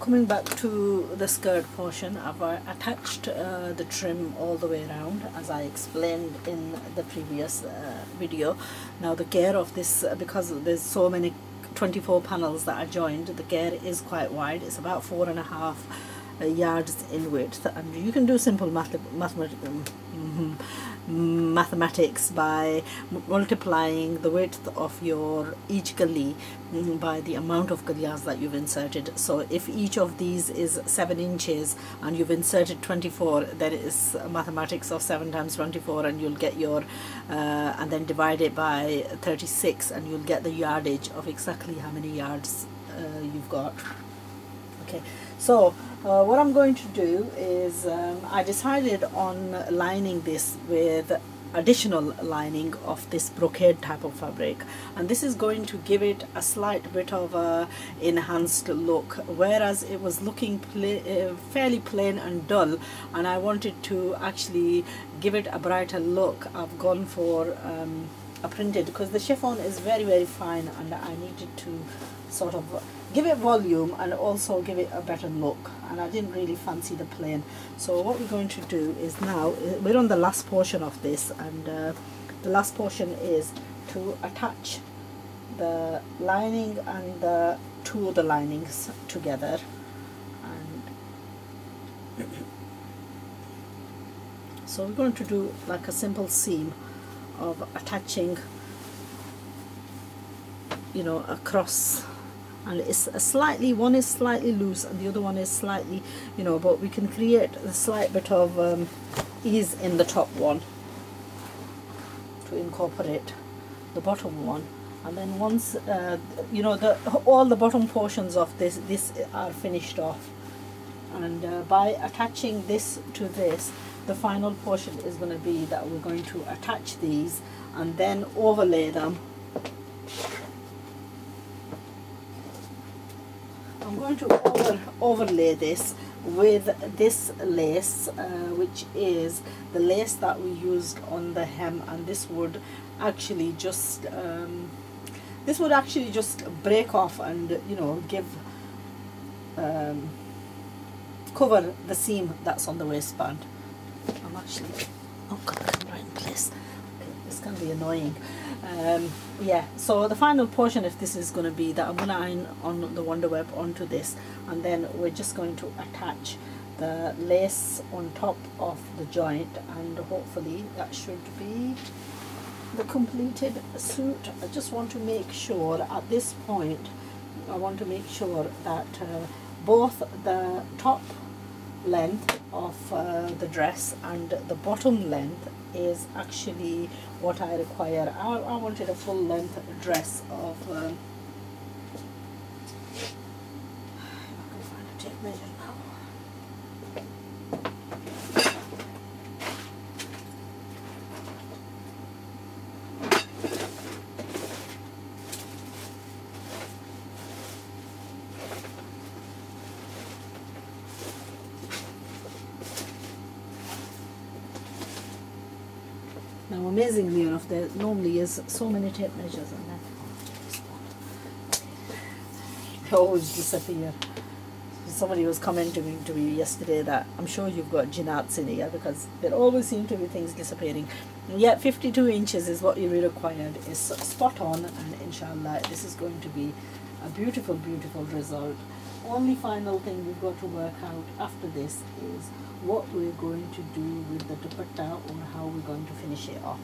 coming back to the skirt portion I've uh, attached uh, the trim all the way around as I explained in the previous uh, video. Now the gear of this uh, because there's so many 24 panels that are joined the gear is quite wide. It's about four and a half yards in width. And you can do simple math mathematics mm -hmm mathematics by multiplying the width of your each gully mm, by the amount of gulyas that you've inserted. So if each of these is 7 inches and you've inserted 24 then it's mathematics of 7 times 24 and you'll get your uh, and then divide it by 36 and you'll get the yardage of exactly how many yards uh, you've got okay. So uh, what I'm going to do is um, I decided on lining this with additional lining of this brocade type of fabric. And this is going to give it a slight bit of a enhanced look whereas it was looking uh, fairly plain and dull and I wanted to actually give it a brighter look. I've gone for um, printed because the chiffon is very very fine and I needed to sort of give it volume and also give it a better look. And I didn't really fancy the plain. So what we're going to do is now we're on the last portion of this and uh, the last portion is to attach the lining and the two of the linings together. And so we're going to do like a simple seam of attaching you know across and it's a slightly one is slightly loose and the other one is slightly you know but we can create a slight bit of um, ease in the top one to incorporate the bottom one. And then once uh, you know the all the bottom portions of this this are finished off. And uh, by attaching this to this the final portion is going to be that we're going to attach these and then overlay them. I'm going to over, overlay this with this lace uh, which is the lace that we used on the hem and this would actually just um, this would actually just break off and you know give um, cover the seam that's on the waistband I'm actually oh god camera in place okay, this can be annoying. Um, yeah so the final portion of this is going to be that I'm going to iron on the Wundaweb onto this and then we're just going to attach the lace on top of the joint and hopefully that should be the completed suit. I just want to make sure at this point I want to make sure that uh, both the top length of uh, the dress and the bottom length is actually what I require. I, I wanted a full length dress of um, amazingly enough there normally is so many tape measures and there. they always disappear. Somebody was commenting to me yesterday that I'm sure you've got Jinats in here because there always seem to be things disappearing. And yet 52 inches is what you really required. It's spot on and inshallah this is going to be a beautiful beautiful result. Only final thing we've got to work out after this is what we're going to do with the dupatta or how we're going to finish it off.